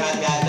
Obrigado.